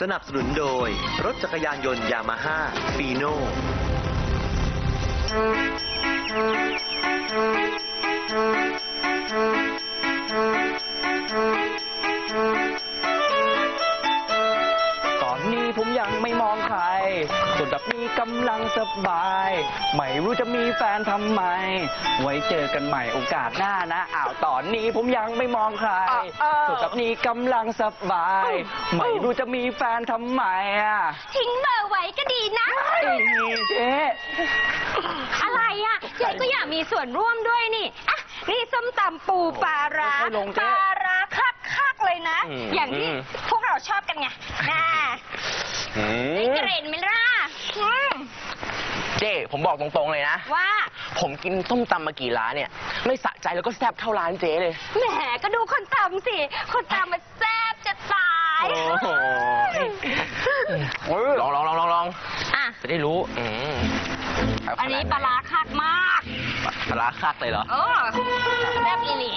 สนับสนุนโดย รถจักรยานยนต์ยามาฮ่าฟีโน่ ผมยังไม่มองใครส่วนแบบนี้กำลังสบาย ไม่รู้จะมีแฟนทำไม ไว้เจอกันใหม่โอกาสหน้านะอ้าวตอนนี้ผมยังไม่มองใครส่วนแบบนี้กำลังสบาย ไม่รู้จะมีแฟนทำไมอะทิ้งเบอร์ไว้ก็ดีนะไอ้เจ๊อะไรอะเจ๊ก็อยากมีส่วนร่วมด้วยนี่อะนี่ส้มตำปูปลาร้าไม่ลงปเจ๊ลาร้าคักคักๆเลยนะอืมอย่างที่พวกเราชอบกันไงน่า อืมเกรดไหมล่ะอืมเจ้ผมบอกตรงๆเลยนะ ว่าผมกินส้มตำมากี่ร้านเนี่ย ไม่สะใจแล้วก็แซ่บเท่าร้านเจ๊เลย แหมก็ดูคนตำสิ คนตำมันแซ่บจะตายโอ้โห ลองลองลองลองลองอะ จะได้รู้อืมอันนี้ปลาร้าคักมาก ปลาร้าคักเลยเหรอ โอ้แซ่บอีหลี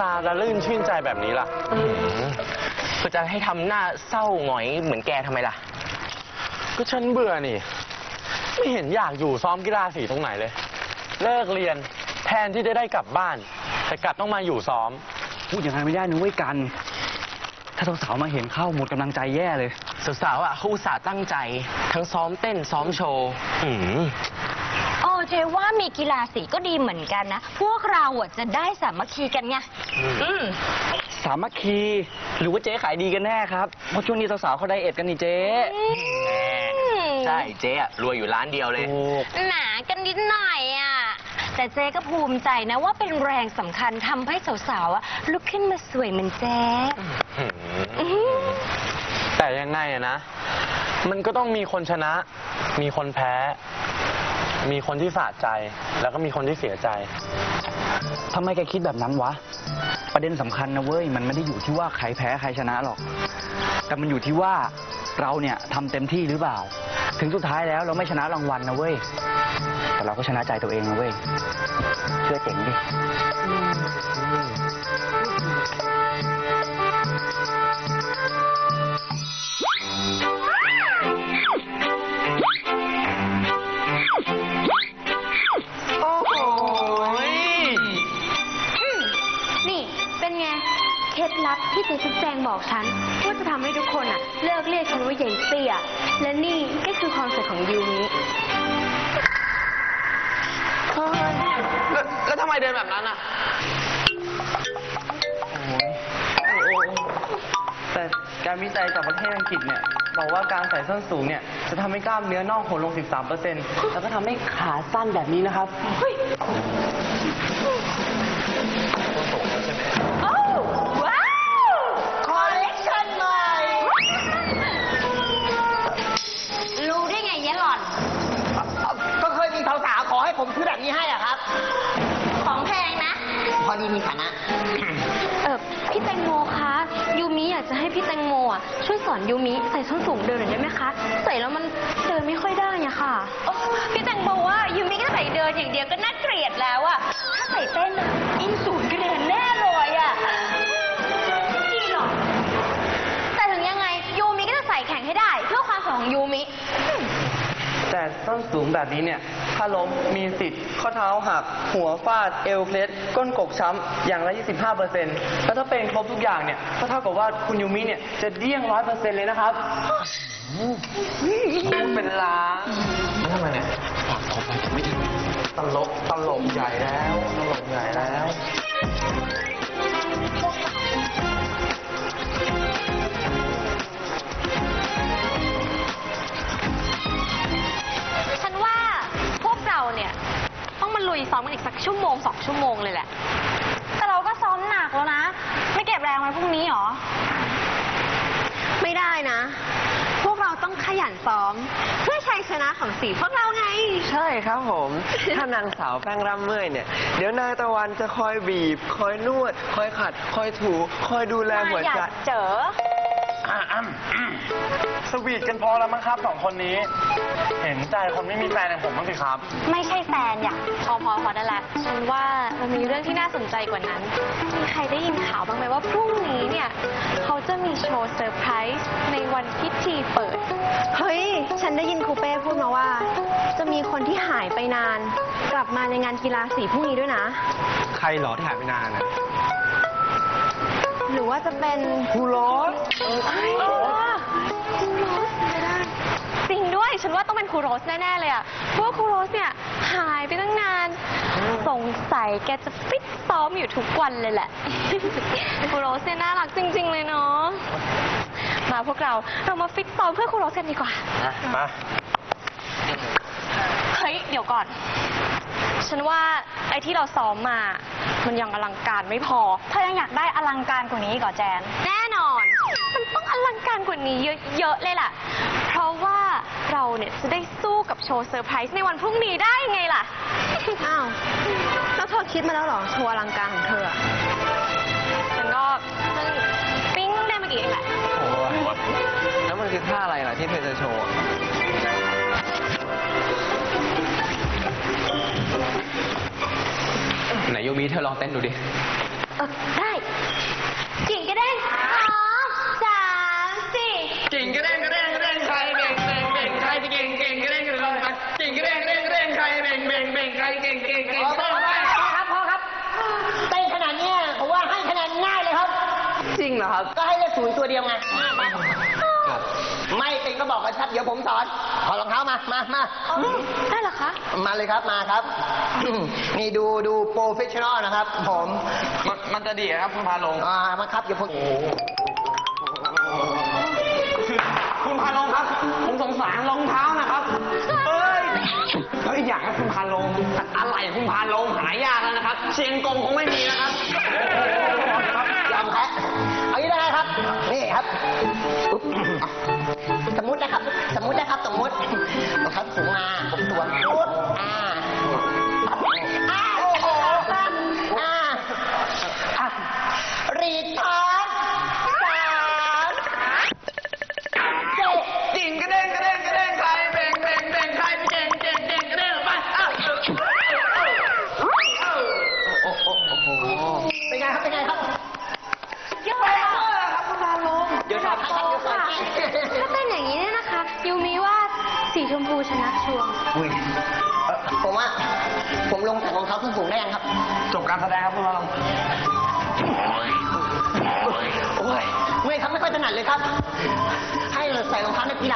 ตาระลื่นชื่นใจแบบนี้ล่ะคือจะให้ทำหน้าเศร้าหงอยเหมือนแกทำไมล่ะ ก็ฉันเบื่อนี่ ไม่เห็นอยากอยู่ซ้อมกีฬาสีตรงไหนเลย เลิกเรียนแทนที่จะได้กลับบ้าน แต่กลับต้องมาอยู่ซ้อม พูดอย่างนั้นไม่ได้นะเว้ยกัน ถ้าสาวๆมาเห็นเข้าหมดกำลังใจแย่เลย สาวๆอะเขาอุตส่าห์ตั้งใจ ทั้งซ้อมเต้นซ้อมโชว์อืมโอ้ เจว่ามีกีฬาสีก็ดีเหมือนกันนะ พวกเราอะจะได้สามัคคีกันไงอืมสามัคคีหรือว่าเจ๊ขายดีกันแน่ครับเพราะช่วงนี้สาวๆเขาไดเอทกันนี่เจ๊ใช่เจ๊อะรวยอยู่ร้านเดียวเลยถูกหนากันนิดหน่อยอะ แต่เจ๊ก็ภูมิใจนะว่าเป็นแรงสำคัญทำให้สาวๆอะลุกขึ้นมาสวยเหมือนเจ๊อื้อหือแต่ยังไงอะนะ มันก็ต้องมีคนชนะ มีคนแพ้ มีคนที่สะใจ แล้วก็มีคนที่เสียใจ ทำไมแกคิดแบบนั้นวะ ประเด็นสำคัญนะเว้ย มันไม่ได้อยู่ที่ว่าใครแพ้ใครชนะหรอก แต่มันอยู่ที่ว่าเราเนี่ยทำเต็มที่หรือเปล่า ถึงสุดท้ายแล้วเราไม่ชนะรางวัลนะเว้ย แต่เราก็ชนะใจตัวเองนะเว้ย เชื่อเจ๋งดิ ที่เจ๊ชุบแจงบอกฉันว่าจะทำให้ทุกคนอะ เลิกเรียกฉันว่าใหญ่เตี้ย และนี่ก็คือความสวยของยูมิแล้วแล้วทำไมเดินแบบนั้นอะแต่การวิจัยจากประเทศอังกฤษเนี่ย บอกว่าการใส่ส้นสูงเนี่ย จะทำให้กล้ามเนื้อน่องหดลง 13%แล้วก็ทำให้ขาสั้นแบบนี้นะครับโพอดีมีฐานะ เออพี่แตงโมคะยูมิอยากจะให้พี่แตงโมอะช่วยสอนยูมิใส่ส้นสูงเดินหน่อยได้ไหมคะ ใส่แล้วมันเดินไม่ค่อยได้อะค่ะพี่แตงโมว่ายูมิก็ใส่เดินอย่างเดียวก็น่าเกลียดแล้วอะถ้าใส่เต้นอะยิ่งสูงคะแนนแน่เลยอะไม่ดีหรอกแต่ถึงยังไงยูมิก็จะใส่แข่งให้ได้ เพื่อความสวยของยูมิแต่ส้นสูงแบบนี้เนี่ย ถ้าล้มมีสิทธิ์ ข้อเท้าหัก หัวฟาด เอวเคล็ด ก้นกกช้ำ อย่างละ 25%แล้วถ้าเป็นครบทุกอย่างเนี่ย ก็เท่ากับว่าคุณยูมิเนี่ย จะเดี้ยง 100%เลยนะครับ เป็นล้านแล้วทำไมเนี่ยตลก ตลกใหญ่แล้ว ตลกใหญ่แล้ว ลุยซ้อมกันอีกสักชั่วโมงสองชั่วโมงเลยแหละ แต่เราก็ซ้อมหนักแล้วนะ ไม่เก็บแรงไว้พรุ่งนี้หรอ ไม่ได้นะ พวกเราต้องขยันซ้อม เพื่อชัยชนะของสีพวกเราไง ใช่ครับผม ถ้านางสาวแป้งร่ำเมื่อยเนี่ย เดี๋ยวนายตะวันจะคอยบีบ คอยนวด คอยขัด คอยถู คอยดูแลหัวใจเจอ สวีทกันพอแล้วมั้งครับสองคนนี้ เห็นใจคนไม่มีแฟนอย่างผมบ้างสิครับ ไม่ใช่แฟนอย่าพอพอพอได้ละฉันว่ามันมีเรื่องที่น่าสนใจกว่านั้น มีใครได้ยินข่าวบ้างไหมว่าพรุ่งนี้เนี่ย เขาจะมีโชว์เซอร์ไพรส์ในวันพิธีเปิด เฮ้ย ฉันได้ยินครูเป้พูดมาว่า จะมีคนที่หายไปนาน กลับมาในงานกีฬาสีพรุ่งนี้ด้วยนะ ใครเหรอที่หายไปนานอะหรือว่าจะเป็นครูรสจริงด้วย ฉันว่าต้องเป็นครูโรสแน่ ๆ เลยอะเพราะว่าครูโรสเนี่ยหายไปตั้งนาน สงสัยแกจะฟิตซ้อมอยู่ทุกวันเลยแหละ ครูโรสเนี่ยน่ารักจริง ๆ เลยเนาะ มาพวกเราเรามาฟิตซ้อมเพื่อครูโรสกันดีกว่ามาเฮ้ย เดี๋ยวก่อน ฉันว่าไอ้ที่เราซ้อมมา มันยังอลังการไม่พอ เธอยังอยากได้อลังการกว่านี้ก่อแจน แน่นอน มันต้องอลังการกว่านี้เยอะ ๆ เลยล่ะ เพราะว่า เราเนี่ยจะได้สู้กับโชว์เซอร์ไพรส์ในวันพรุ่งนี้ได้ไงล่ะ อ้าว แล้วเธอคิดมาแล้วเหรอ โชว์อลังการของเธออะฉันก็เพิ่งปิ้งได้เมื่อกี้เองแหละแล้วมันคือท่าอะไรล่ะที่เธอจะโชว์อะไหนโยมีเธอลองเต้นดูดิ เออได้ อครับก็ให้เลขศูนย์ตัวเดียวไงมามาไม่เป็นก็บอกกันชัดเดี๋ยวผมสอนขอรองเท้ามา มามาได้เหรอคะ มาเลยครับมาครับ นี่ดูดูโปรเฟชชั่นอลนะครับ ผมมันมันจะดีครับคุณพาลงอ่ามาครับเดี๋ยวผมคุณพาลงครับ ผมสงสารรองเท้านะครับเฮ้ยเฮ้ยอยากให้คุณพาลงอะไรคุณพาลงหายากแล้วนะครับ เชียงกงคงไม่มีนะครับยอมแพ้ นี้ได้ครับ นี่ครับอุ๊บอะสมมตินะครับ สมมตินะครับ สมมติรองเท้าสูงมาผมสวมปุ๊บ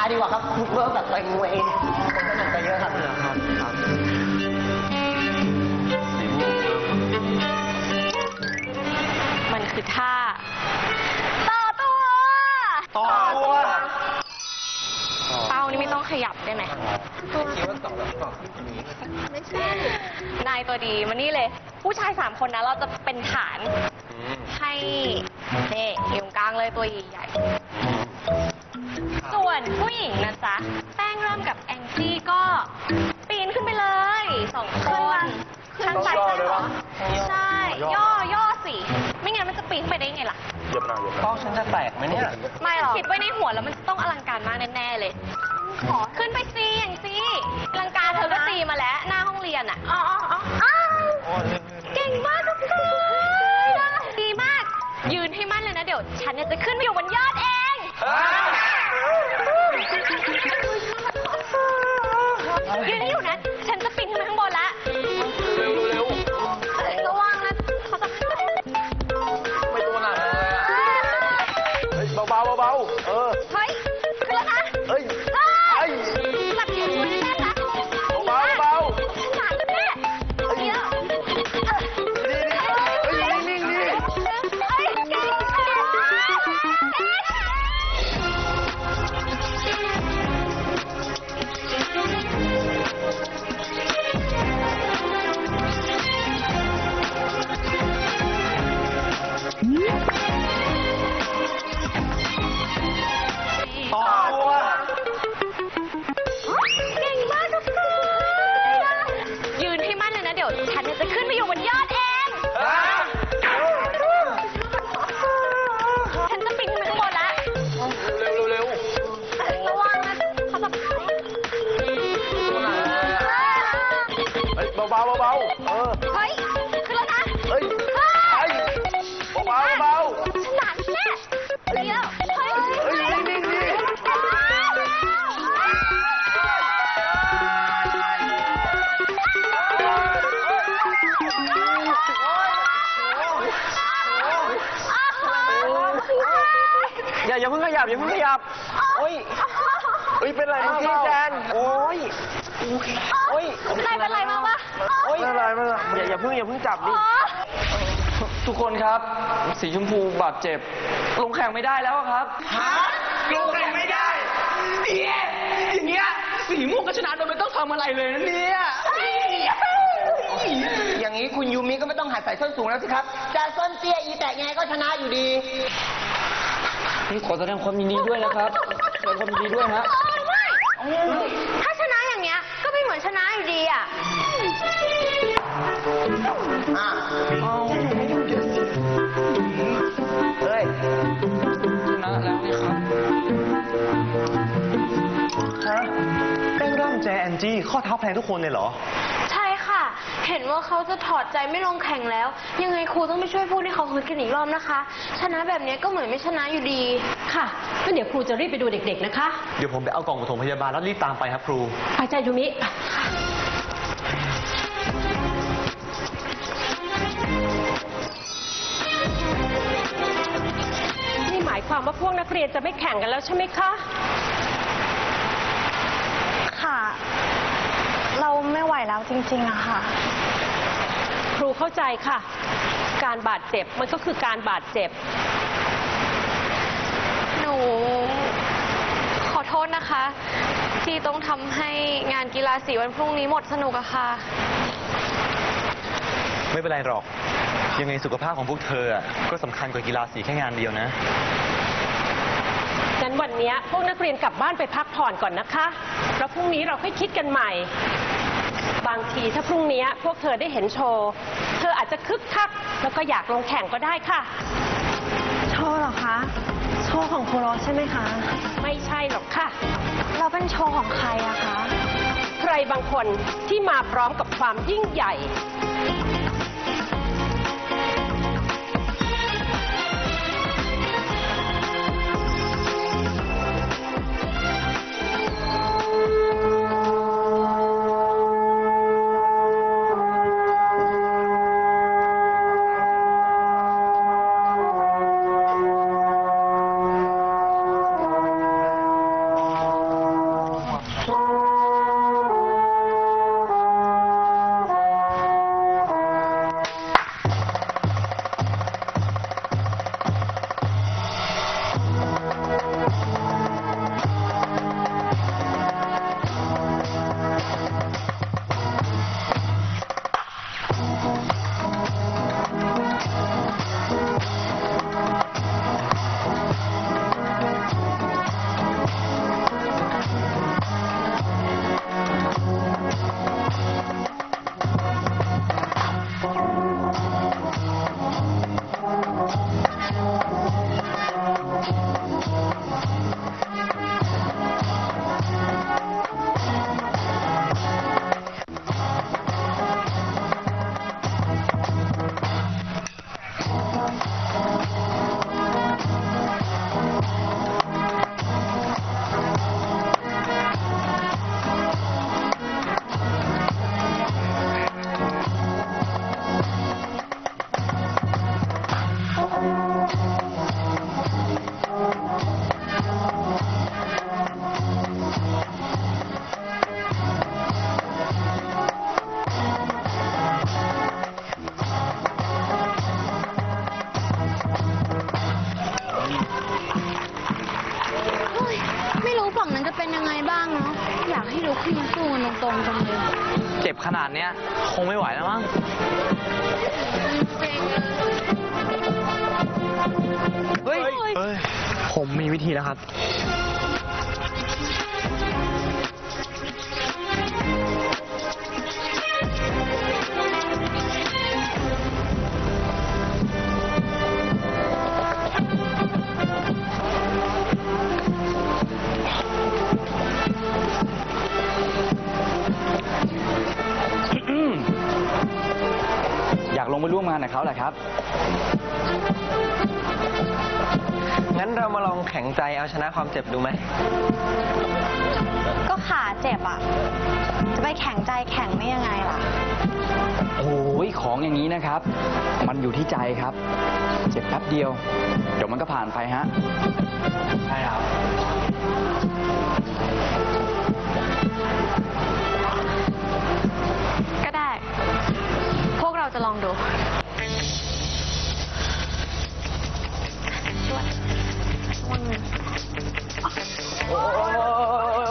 าดีกว่าครับเวิร์กแบบเต่อยมวยผมถนัดไปเยอะครับมันคือท่า ต่อตัว ต่อตัวเป้านี่ไม่ต้องขยับได้ไหมคิดว่าต่อแบบต่อนายตัวดีมานี่เลย ผู้ชายสามคนนะเราจะเป็นฐานให้เน่อยู่กลางเลยตัวใหญ่ๆส่ วนผู้หญิงนะจ๊ะ แป้งเริ่มกับแองจี้ก็ ปีนขึ้นไปเลยสองคนชั้นไปใช่เหรอใช่ ย่อย่อสิ ไม่งั้นมันจะปีนขึ้นไปได้ไงล่ะเยอะหน่อยเยอะหน่กล้ออยงฉันจะแตกไหมเนี่ย ไม่หรอกคิดไว้ในหัวแล้วมันจะต้องอลังการมากแน่ๆเลย ขอขึ้นไปซีอย่างซีอลังการเธอก็ตีมาแล้ว หน้าห้องเรียนอะอ๋ออ๋ออ๋อเก่งมากทุกคนดีมาก ยืนให้มั่นเลยนะเดี๋ยว ฉันเนี่ยจะขึ้นไปอยู่บนยอดเอง ยืนให้อยู่นะ ฉันจะปีนขึ้นไปข้างบนละ เบาๆเบาๆเออ เฮ้ยขึ้นแล้วนะเฮ้ยเฮ้ไอ้ยเบาๆเบาฉลาดแน่เดี๋ยวเฮ้ยเฮ้ยนิ่งๆดิๆอย่าอย่าเพิ่งขยับอย่าเพิ่งขยับโอ้ยเฮ้ยเป็นไรมากพี่แจนโอ้ยโอ้ย นายเป็นไรมางปะ โอ้ยไม่เป็นไรไม่ เป็นไรอย่าอย่าเพิ่งอย่าเพิ่งจับดิทุกคนครับ สีชมพูบาดเจ็บ ลงแข่งไม่ได้แล้วครับลงแข่งไม่ได้เนี่ยอย่างเงี้ยสีม่วงก็ชนะโดยไม่ต้องทำอะไรเลยนะเนี่ย อย่างนี้คุณยูมิก็ไม่ต้องหัดใส่ส้นสูงแล้วสิครับ จะส้นเตี้ยอีแตกยังไงก็ชนะอยู่ดีขอแสดงความยินดีด้วยนะครับแสดงความยินดีด้วยฮะ ไม่ จี้ข้อเท้าแพลงทุกคนเลยเหรอ ใช่ค่ะ เห็นว่าเขาจะถอดใจไม่ลงแข่งแล้ว ยังไงครูต้องไปช่วยพูดให้เขาฮึดกันอีกรอบนะคะ ชนะแบบนี้ก็เหมือนไม่ชนะอยู่ดี ค่ะงั้นเดี๋ยวครูจะรีบไปดูเด็กๆนะคะ เดี๋ยวผมไปเอากล่องปฐมพยาบาลแล้วรีบตามไปครับครู ไปจ้ายูมิ นี่หมายความว่าพวกนักเรียนจะไม่แข่งกันแล้วใช่ไหมคะ เรา ไม่ไหวแล้วจริงๆอะค่ะ ครูเข้าใจค่ะ การบาดเจ็บมันก็คือการบาดเจ็บ หนู ขอโทษนะคะ ที่ต้องทำให้งานกีฬาสีวันพรุ่งนี้หมดสนุกอะค่ะ ไม่เป็นไรหรอก ยังไงสุขภาพของพวกเธออะก็สำคัญกว่ากีฬาสีแค่งานเดียวนะ งั้นวันเนี้ยพวกนักเรียนกลับบ้านไปพักผ่อนก่อนนะคะ แล้วพรุ่งนี้เราค่อยคิดกันใหม่ บางทีถ้าพรุ่งนี้พวกเธอได้เห็นโชว์เธออาจจะคึกคัก แล้วก็อยากลงแข่งก็ได้ค่ะ โชว์เหรอคะ โชว์ของครูโรสใช่ไหมคะ ไม่ใช่หรอกค่ะ เราเป็นโชว์ของใครอะคะ ใครบางคนที่มาพร้อมกับความยิ่งใหญ่ งานกับเขาแหละครับ งั้นเรามาลองแข็งใจเอาชนะความเจ็บดูไหม ก็ขาเจ็บอะ จะไปแข่งใจแข่งไม่ยังไงล่ะ โอ้ยของอย่างนี้นะครับ มันอยู่ที่ใจครับ เจ็บแป๊บเดียว เดี๋ยวมันก็ผ่านไปฮะ ใช่ครับ จะลองดู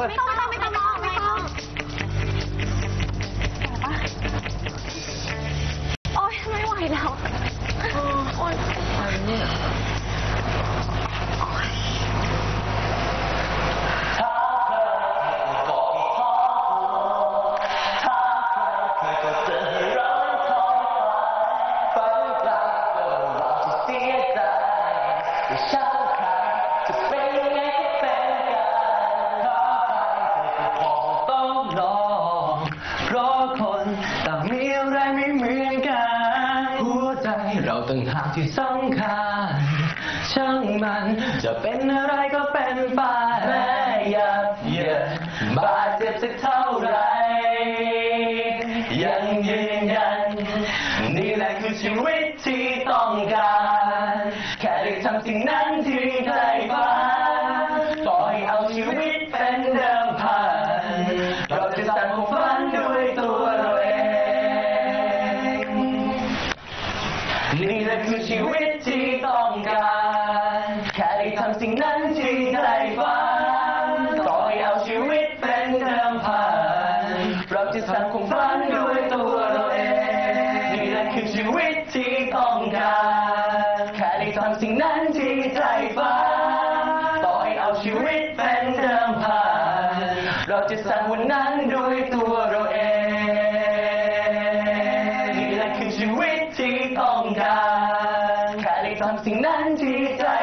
ไม่ต้องไม่ต้องไม่ต้องไม่ต้องไม่ต้องโอ๊ยไม่ไหวแล้ว โอ๊ยต้องรอเพราะคนต่างมีอะไรไม่เหมือนกั ต่างหากที่สำคัญช่างมันจะเป็นอะไรก็เป็นไป แค่ได้ท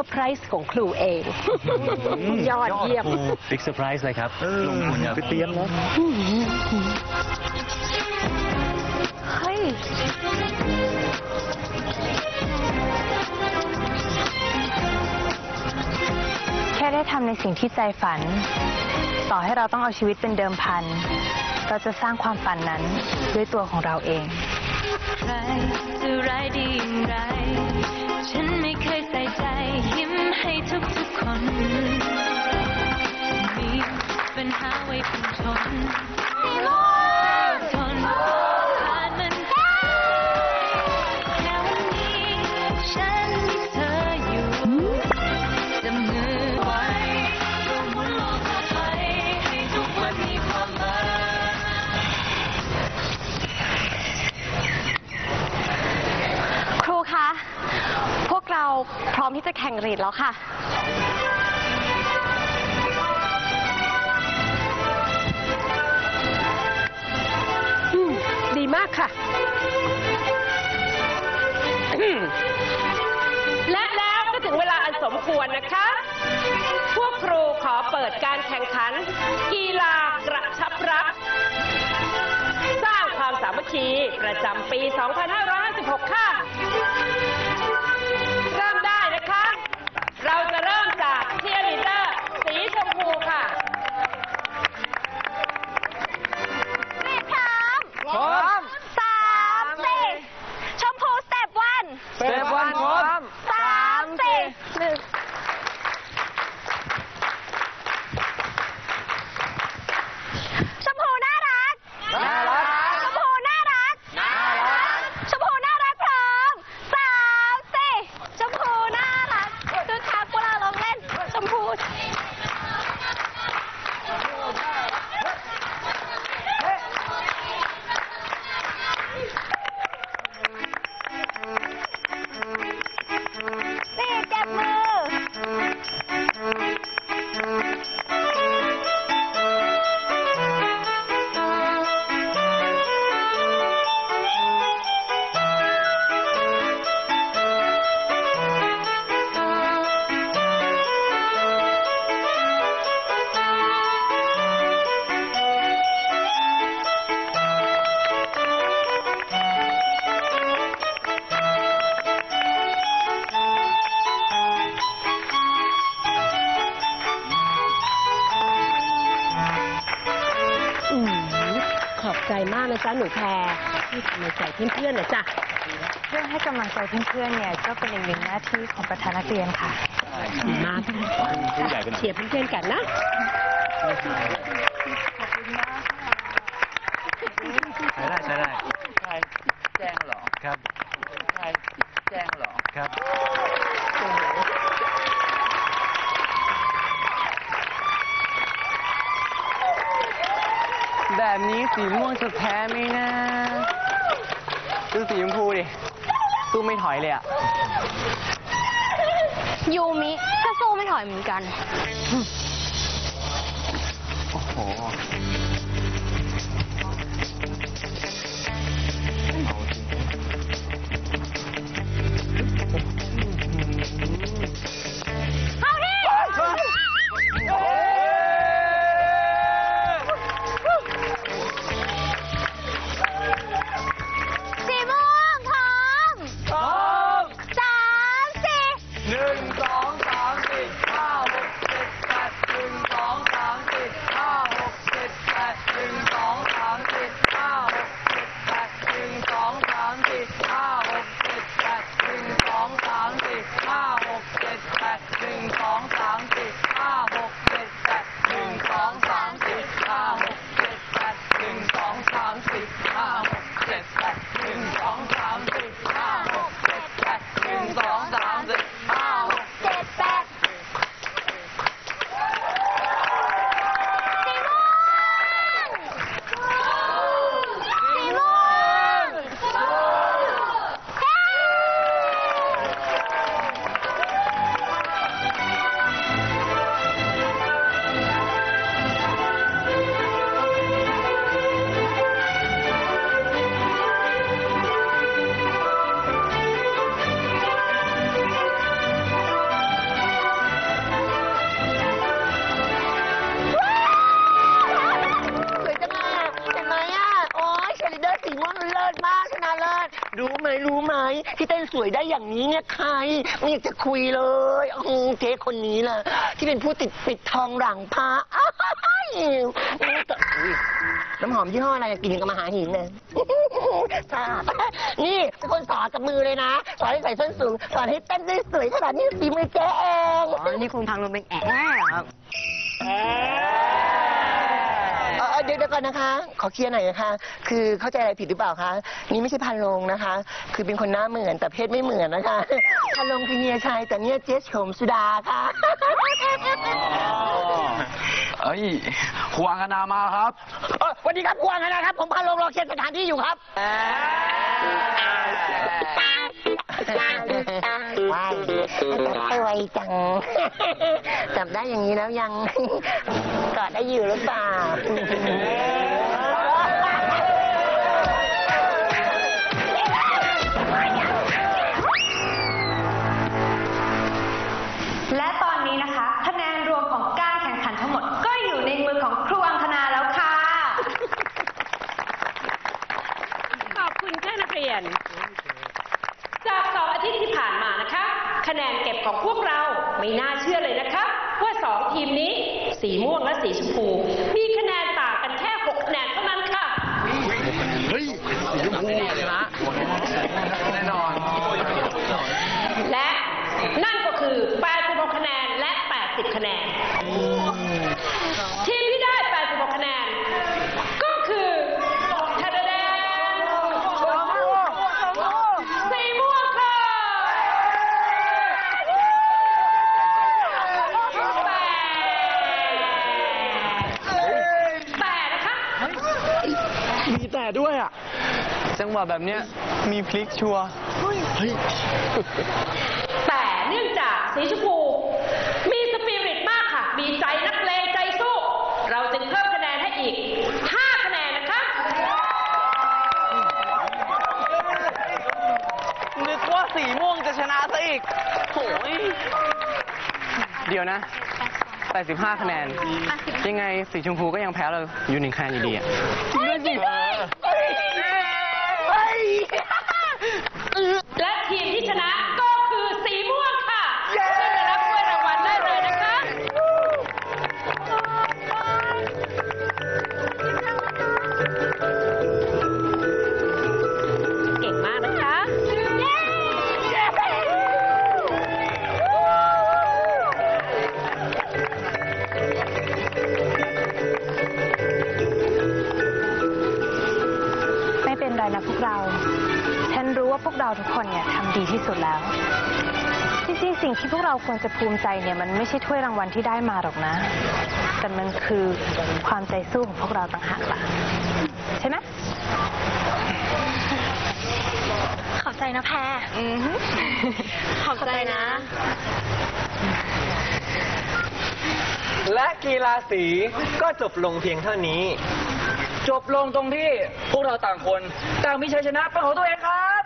ร์ไพรส์ของครูเอง ยอดเยี่ยม big surprise เลยครับลงทุนไปเตรียมแล้วเฮ้ย แค่ได้ทำในสิ่งที่ใจฝัน ต่อให้เราต้องเอาชีวิตเป็นเดิมพัน เราจะสร้างความฝันนั้นด้วยตัวของเราเอง ใครจะร้ายดีอย่างไรฉันไม่เคย ใส่ใจยิ้มให้ทุกๆคน มีปัญหาไว้พุ่งชน พวกเราพร้อมที่จะแข่งรีดแล้วค่ะอืมดีมากค่ะ และแล้วก็ถึงมควรนะคะ พวกครูขอเปิดการแข่งขัน กีฬากระชับรัก สร้างความสามัคคีประจำปี 2556 ค่ะ เพื่อนๆนะจ๊ะเรื่องให้กำลังใจเพื่อนๆเนี่ยก็เป็นอีกหนึ่งหน้าที่ของประธานนักเรียนค่ะ ดีมากเชียร์เพื่อนๆกันนะ ใช้ได้ใช้ได้ ใครแจ้งเหรอ ครับ ใครแจ้งเหรอ ครับ แบบนี้สีม่วงจะแพ้ไหมนะ ดูสีชมพูดิ สู้ไม่ถอ ยูมิก็สู้ไม่ถอยเหมือนกัน โอ้โห สวยได้อย่างนี้เนี่ยใคร ไม่อยากจะคุยเลยอืมเจ๊คนนี้แหละที่เป็นผู้ติดปิดทองหลังพระอ้ายแต่อุ๊ยน้ำหอมยี่ห้ออะไรอะกลินกับมหาหินเนี่ยทราบนี่เป็นคนสอนกับมือเลยนะ สอนให้ใส่ส้นสูง สอนให้เต้นได้สวยขนาดนี้ฝีมือเจ๊เอง อ๋อ นี่คงพังลงเป็นแอะครับ เอ่อเดี๋ยวเดี๋ยวก่อนนะคะ ขอเคลียร์หน่อยนะคะ คือเข้าใจอะไรผิดหรือเปล่าคะ นี่ไม่ใช่พันลงนะคะ คือเป็นคนหน้าเหมือนแต่เพศไม่เหมือนนะคะ พันลงคือเมียชายแต่เนี่ยเจ๊ชมสุดาค่ะเอ้ยควงกันนามาครับเอ่อสวัสดีครับกวางนะครับ ผมพันลงรอเคลียร์สถานที่อยู่ครับว้าย จับไปไวจังจับได้อย่างนี้แล้วยังกอดได้อยู่หรือเปล่า ของพวกเราไม่น่าเชื่อเลยนะคะว่าสองทีมนี้สีม่วงและสีชมพูมีคะแนนต่างกันแค่6คะแนนเท่านั้นค่ะ แน่นอน และนั่นก็คือ 86 คะแนนและ 80 คะแนน ทีมที่ได้ 86 คะแนน ก็คือทะเดแดนสีม่วงค่ะแต่แต่นะคะ มีแต่ด้วยอะ จังหวะแบบเนี้ยมีพลิกชัวร์แต่เนื่องจากสีชมพู มีสปิริตมากค่ะ มีใจนักเลงใจสู้ เราจึงเพิ่มคะแนนให้อีก 5 คะแนนนะคะนึกว่าสีม่วงจะชนะซะอีกโหยเดี๋ยวนะ 85 คะแนน ยังไงสีชมพูก็ยังแพ้เราอยู่หนึ่งคะแนนอยู่ดีอะและ ดีที่สุดแล้ว จริงๆ สิ่งที่พวกเราควรจะภูมิใจเนี่ยมันไม่ใช่ถ้วยรางวัลที่ได้มาหรอกนะ แต่มันคือความใจสู้ของพวกเราต่างหากล่ะ ใช่ไหมขอบใจนะแพรขอบใจนะ และกีฬาสีก็จบลงเพียงเท่านี้ จบลงตรงที่พวกเราต่างคน ต่างมีชัยชนะเป็นของตัวเองครับ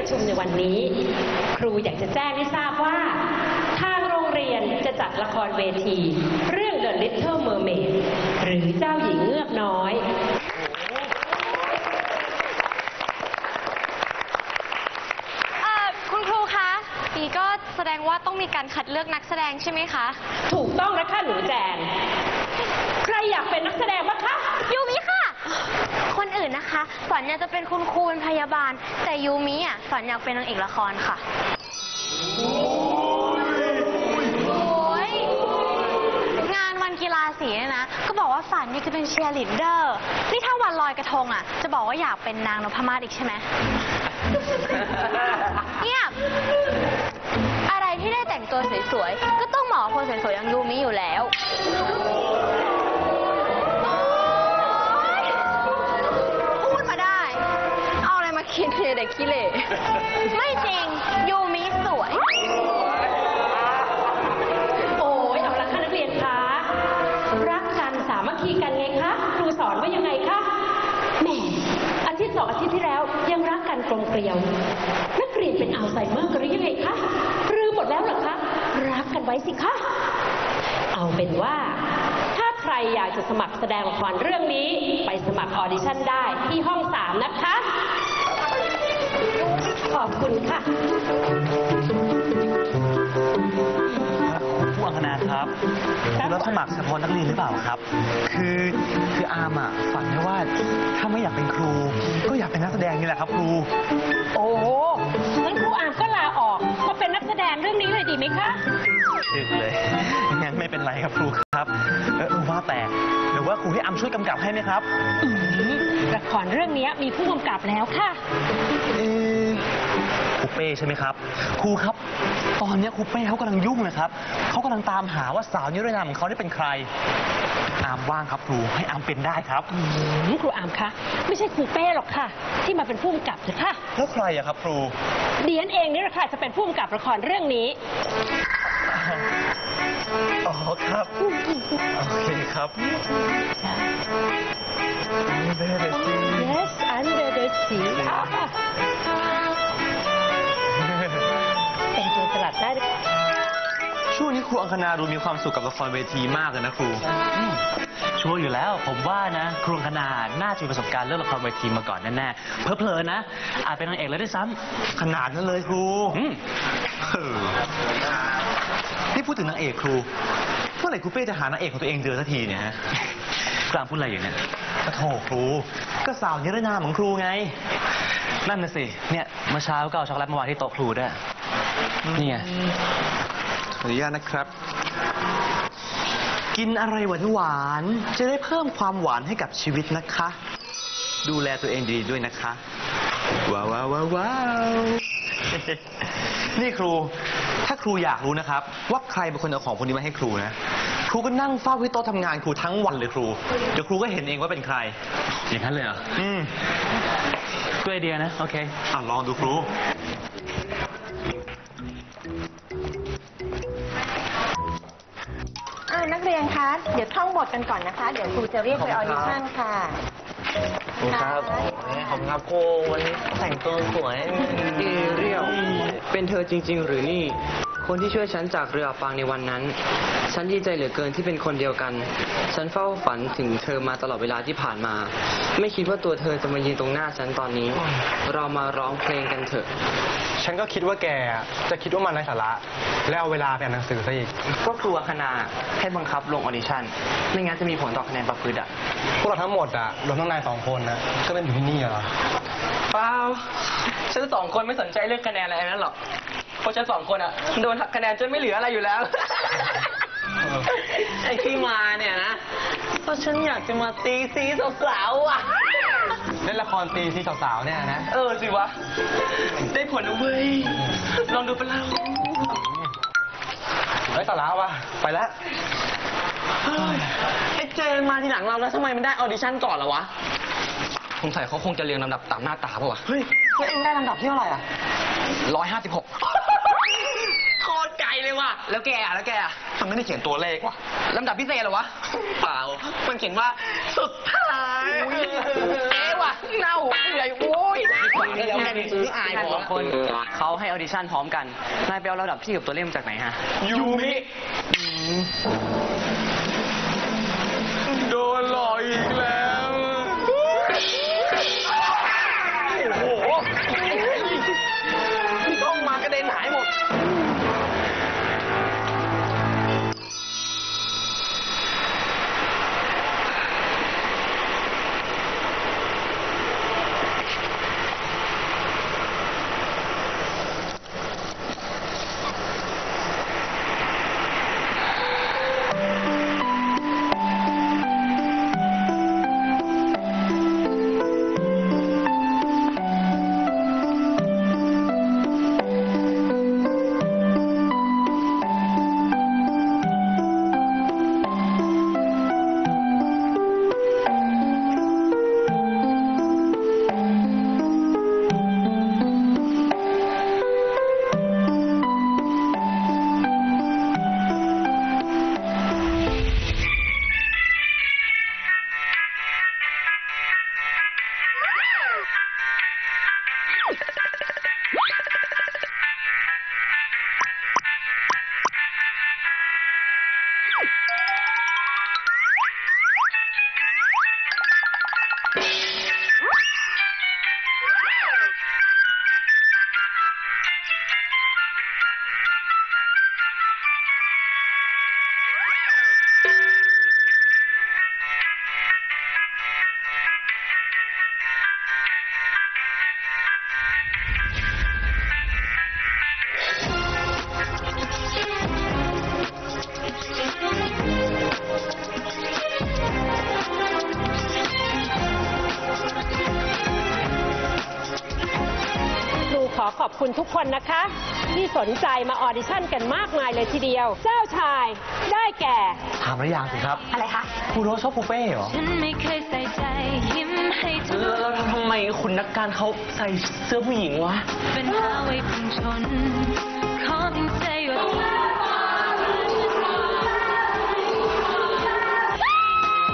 ประชุมในวันนี้ ครูอยากจะแจ้งให้ทราบว่า ทางโรงเรียนจะจัดละครเวที เรื่อง The Little Mermaid หรือเจ้าหญิงเงือกน้อย เอ่อคุณครูคะนี่ก็แสดงว่าต้องมีการคัดเลือกนักแสดงใช่ไหมคะ ถูกต้องนะคะหนูแจน ใครอยากเป็นนักแสดงบ้างคะยูมิค่ะคน อื่นนะคะ ฝันอยากจะเป็นคุณครูเป็นพยาบาล แต่ยูมิอะฝันอยากเป็นนางเอกละครค่ะ โอ้ยงานวันกีฬาสีเนี่ยนะ ก็บอกว่าฝันอยากจะเป็นเชียร์ลีดเดอร์ นี่ถ้าวันลอยกระทงอะ จะบอกว่าอยากเป็นนางนพมาศอีกใช่ไหมเงียบอะไรที่ได้แต่งตัวสวยๆ ก็ต้องเหมาะกับคนสวยๆอย่างยูมิอยู่แล้ว คิดเนี่ยเด็กขี้เหร่ไม่จริง ยูมิสวย โอ้ยเอาละค่ะนักเรียนคะรักกันสามัคคีกันไงคะครูสอนว่ายังไงคะแหมอาทิตย์สองอาทิตย์ที่แล้วยังรักกันกลมเกลียว นักเรียนเป็นอัลไซเมอร์กันหรือยังไงคะลืมหมดแล้วเหรอคะรักกันไว้สิคะเอาเป็นว่าถ้าใครอยากจะสมัครแสดงละครเรื่องนี้ ไปสมัครออดิชั่นได้ที่ห้องสามนะคะ ขอบคุณค่ะ ครูอังคณาครับครับ รับสมัครเฉพาะนักเรียนหรือเปล่าครับ คือคืออาร์มอะฝันไว้ว่าถ้าไม่อยากเป็นครู ก็อยากเป็นนักแสดงนี่แหละครับ ครู โอ้งั้นครูอามก็ลาออกมาเป็นนักแสดง เรื่องนี้เลยดีไหมคะดึกเลยงั้นไม่เป็นไรครับครูครับเออว่าแต่หรือว่าครูให้อำช่วยกำกับให้ไหมครับอืมละครเรื่องนี้มีผู้กำกับแล้วค่ะเออครูเป้ใช่ไหมครับ ครูครับ ตอนเนี้ยครูเป้เขากำลังยุ่งเลยครับ เขากำลังตามหาว่าสาวนิรนามของเขาได้เป็นใคร อามว่างครับครู ให้อามเป็นได้ครับ อืมครูอามคะ ไม่ใช่ครูเป้หรอกค่ะ ที่มาเป็นผู้กำกับเลยค่ะแล้วใครอะครับครู เดียนเองนี่แหละค่ะจะเป็นผู้กำกับละครเรื่องนี้ อ๋อครับ โอเคครับ Yes under the sea เป็น ครูอังคณาดูมีความสุขกับละครเวทีมากเลยนะครูชัวร์อยู่แล้ว ผมว่านะ ครูอังคณาน่าจะมีประสบการณ์เรื่องละครเวทีมาก่อนแน่ๆ เพลอๆนะ อาจเป็นนางเอกเลยด้วยซ้ำขนาดนั้นเลยครูเออนี่พูดถึงนางเอกครู เมื่อไหร่ครูเป้จะหานางเอกของตัวเองเจอสักทีเนี่ยฮะกลางพูดอะไรอยู่เนี่ย กระโถครู ก็สาวนิรนามของครูไง นั่นน่ะสิ เนี่ยเมื่อเช้าก็เอาช็อกโกแลตมาวางที่โต๊ะครูด้วยนี่ไงข ออนุญาตนะครับ กินอะไรหวานหวานๆจะได้เพิ่มความหวานให้กับชีวิตนะคะ ดูแลตัวเองดีๆด้วยนะคะว้าวว้าวว้าวว้าวนี่ครู ถ้าครูอยากรู้นะครับ ว่าใครเป็นคนเอาของพวกนี้มาให้ครูนะ ครูก็นั่งเฝ้าที่โต๊ะทำงานครูทั้งวันเลยครู เดี๋ยวครูก็เห็นเองว่าเป็นใคร อย่างนั้นเลยเหรอ อืมด้วยไอเดียนะ โอเค อะลองดูครู นักเรียนคะ เดี๋ยวท่องบทกันก่อนนะคะ เดี๋ยวครูจะเรียกไปออดิชั่นค่ะ ครับผมครับครูวันนี้แต่งตัวสวยแอเรียล เป็นเธอจริง ๆ หรือนี่ คนที่ช่วยฉันจากเรืออับปางในวันนั้น ฉันดีใจเหลือเกินที่เป็นคนเดียวกัน ฉันเฝ้าฝันถึงเธอมาตลอดเวลาที่ผ่านมา ไม่คิดว่าตัวเธอจะมายืนตรงหน้าฉันตอนนี้ เรามาร้องเพลงกันเถอะ ฉันก็คิดว่าแกจะคิดว่ามันไร้สาระ แล้วเอาเวลาไปอ่านหนังสือซะอีก ก็ครูคณาให้บังคับลงออดิชั่น ไม่งั้นจะมีผลต่อคะแนนประพฤติอะ พวกเราทั้งหมดอะรวมทั้งนายสองคนนะก็เล่นอยู่ที่นี่เหรอเปล่าฉันสองคนไม่สนใจเรื่องคะแนนอะไรนั้นหรอก เพราะฉันสองคนอะโดนหักคะแนนจนไม่เหลืออะไรอยู่แล้ว ไอ้ที่มาเนี่ยนะ เพราะฉันอยากจะมาตีซีสาวๆอะ เล่นละครตีซีสาวๆเนี่ยนะ เออสิวะ ได้ผลนะเว้ย ลองดูเป็นเล่าไร้สาระว่ะไปแล้วไอ้เจนมาทีหลังเราแล้วทำไมมันได้ออดิชั่นก่อนล่ะวะสงสัยเขาคงจะเรียงลำดับตามหน้าตาป่ะวะ เฮ้ยแล้วเองได้ลำดับที่เท่าไหร่อะร้อยห้าสิบหกโคตรไกลเลยว่ะ แล้วแกอะแล้วแกอะมันไม่ได้เขียนตัวเลขว่ะลำดับพิเศษเหรอวะ เปล่า มันเขียนว่าสุดท้าย เดี๋ยวแค่นี้ซื้ออายนั่นพสอองคนเขาให้ออดิชั่นพร้อมกันนายไปเอาระดับที่กับตัวเลขมาจากไหนฮะยูมิ ดิชั่นกันมากมายเลยทีเดียว เจ้าชายได้แก่ ถามหรือยังสิครับ อะไรคะครูโรสชอบปูเป้เหรอฉันไม่เคยใส่ใจยิ้มให้เธอแล้วทำไมคุณนักการเขาใส่เสื้อผู้หญิงวะ เป็นหาไว้พึ่งชน